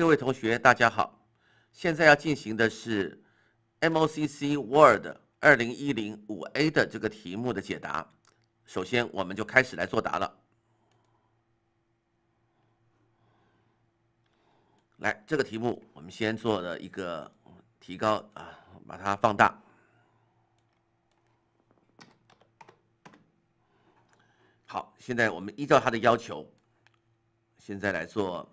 各位同学，大家好。现在要进行的是 MOCC Word 二零一零五 A 的这个题目的解答。首先，我们就开始来作答了。来，这个题目我们先做了一个提高啊，把它放大。好，现在我们依照他的要求，现在来做，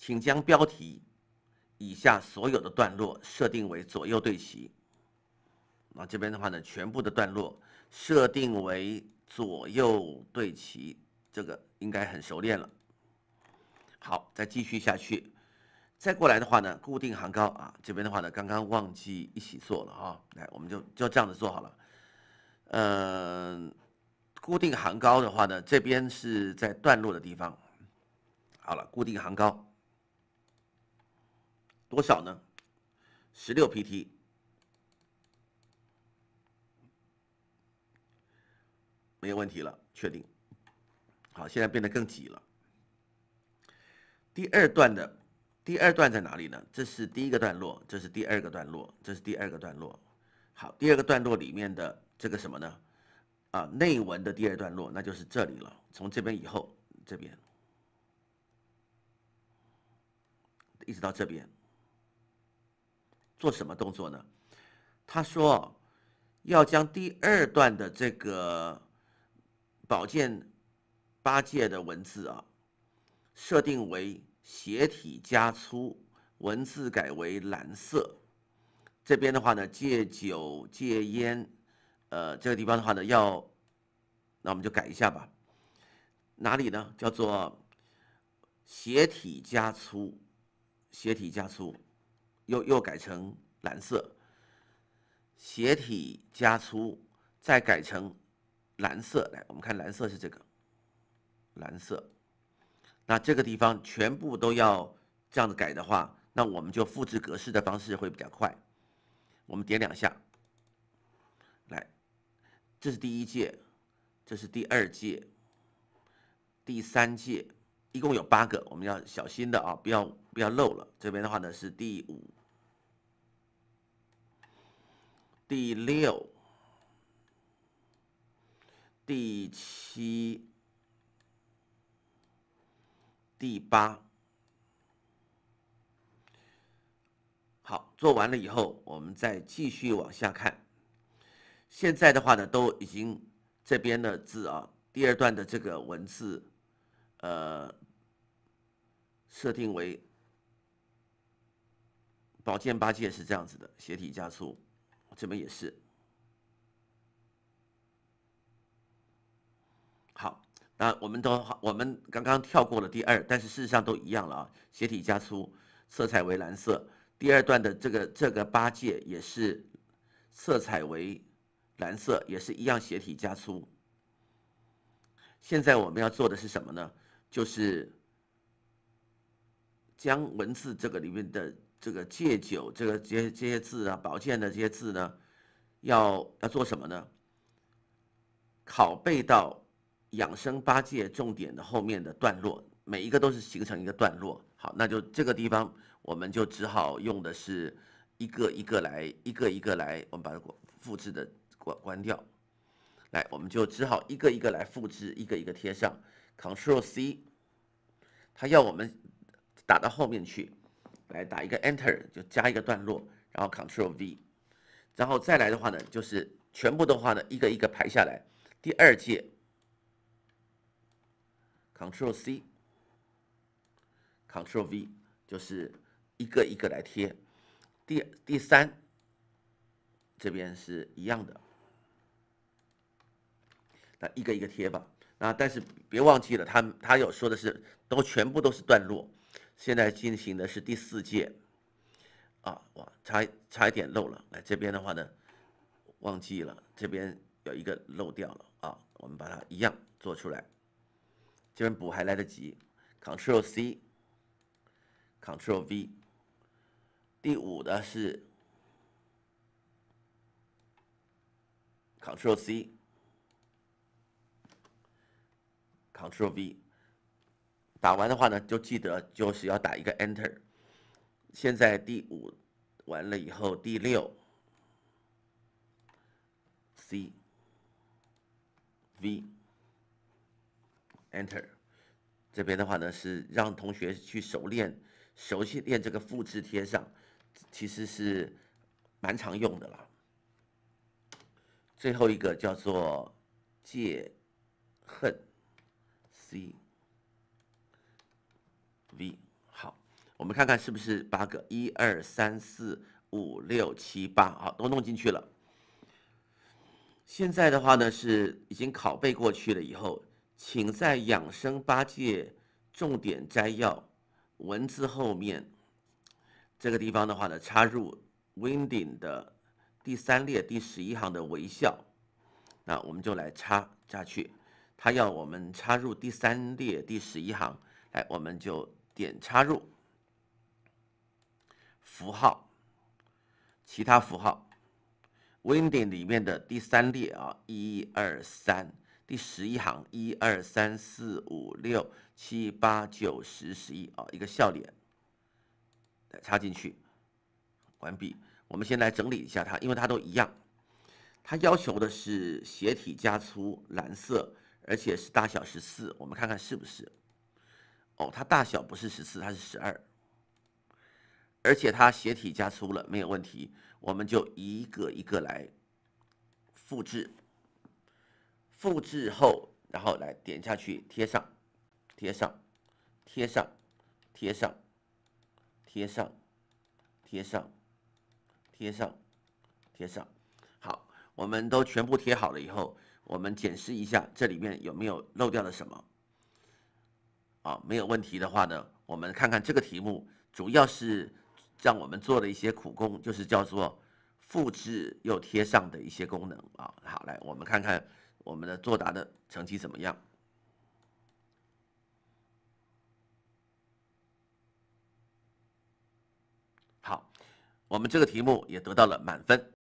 请将标题以下所有的段落设定为左右对齐。那这边的话呢，全部的段落设定为左右对齐，这个应该很熟练了。好，再继续下去，再过来的话呢，固定行高啊，这边的话呢，刚刚忘记一起做了啊，来，我们就就这样子做好了，嗯。固定行高的话呢，这边是在段落的地方。好了，固定行高多少呢？十六 pt，没有问题了，确定。好，现在变得更挤了。第二段的第二段在哪里呢？这是第一个段落，这是第二个段落，这是第二个段落。好，第二个段落里面的这个什么呢？啊，内文的第二段落，那就是这里了。从这边以后，这边一直到这边，做什么动作呢？他说要将第二段的这个宝剑八戒的文字啊，设定为斜体加粗，文字改为蓝色。这边的话呢，戒酒戒烟。呃，这个地方的话呢，要，那我们就改一下吧。哪里呢？叫做斜体加粗，斜体加粗，又又改成蓝色。斜体加粗，再改成蓝色。来，我们看蓝色是这个，蓝色。那这个地方全部都要这样子改的话，那我们就复制格式的方式会比较快。我们点两下。来这是第一届，这是第二届，第三届，一共有八个，我们要小心的啊，不要不要漏了。这边的话呢是第五、第六、第七、第八。好，做完了以后，我们再继续往下看。现在的话呢，都已经这边的字啊，第二段的这个文字，呃，设定为宝剑八戒是这样子的，斜体加粗，这边也是。好，那我们都我们刚刚跳过了第二，但是事实上都一样了啊，斜体加粗，色彩为蓝色。第二段的这个这个八戒也是色彩为。蓝色也是一样，斜体加粗。现在我们要做的是什么呢？就是将文字这个里面的这个戒酒这个这些这些字啊，保健的这些字呢，要要做什么呢？拷贝到养生八戒重点的后面的段落，每一个都是形成一个段落。好，那就这个地方，我们就只好用的是一个一个来，一个一个来，我们把它复制的。关关掉，来，我们就只好一个一个来复制，一个一个贴上，Ctrl C，他要我们打到后面去，来打一个 Enter，就加一个段落，然后 Ctrl V，然后再来的话呢，就是全部的话呢，一个一个排下来，第二届，Ctrl C，Ctrl V，就是一个一个来贴，第第三这边是一样的。那一个一个贴吧，啊，但是别忘记了，他他有说的是都全部都是段落，现在进行的是第四届，啊，哇，差差一点漏了，来这边的话呢，忘记了，这边有一个漏掉了啊，我们把它一样做出来，这边补还来得及，Ctrl C，Ctrl V，第五的是 Ctrl C。Ctrl V，打完的话呢，就记得就是要打一个 Enter。现在第五完了以后，第六 C V Enter。这边的话呢，是让同学去熟练、熟悉练这个复制贴上，其实是蛮常用的啦。最后一个叫做戒恨 C V，好，我们看看是不是八个？一二三四五六七八，好，都弄进去了。现在的话呢，是已经拷贝过去了以后。请在养生八戒重点摘要文字后面这个地方的话呢，插入 Winding 的第三列第十一行的微笑。那我们就来插下去。他要我们插入第三列第十一行，来，我们就点插入符号，其他符号 Winding 里面的第三列啊，一二三。第十一行，一二三四五六七八九十十一啊，一个笑脸，插进去，关闭。我们先来整理一下它，因为它都一样。它要求的是斜体加粗，蓝色，而且是大小十四。我们看看是不是？哦，它大小不是十四，它是十二。而且它斜体加粗了，没有问题。我们就一个一个来复制。复制后，然后来点下去贴上，贴上，贴上，贴上，贴上，贴上，贴上，贴上。好，我们都全部贴好了以后，我们检视一下这里面有没有漏掉了什么。啊，没有问题的话呢，我们看看这个题目，主要是让我们做了一些苦工，就是叫做复制又贴上的一些功能啊。好，来我们看看。我们的作答的成绩怎么样？好，我们这个题目也得到了满分。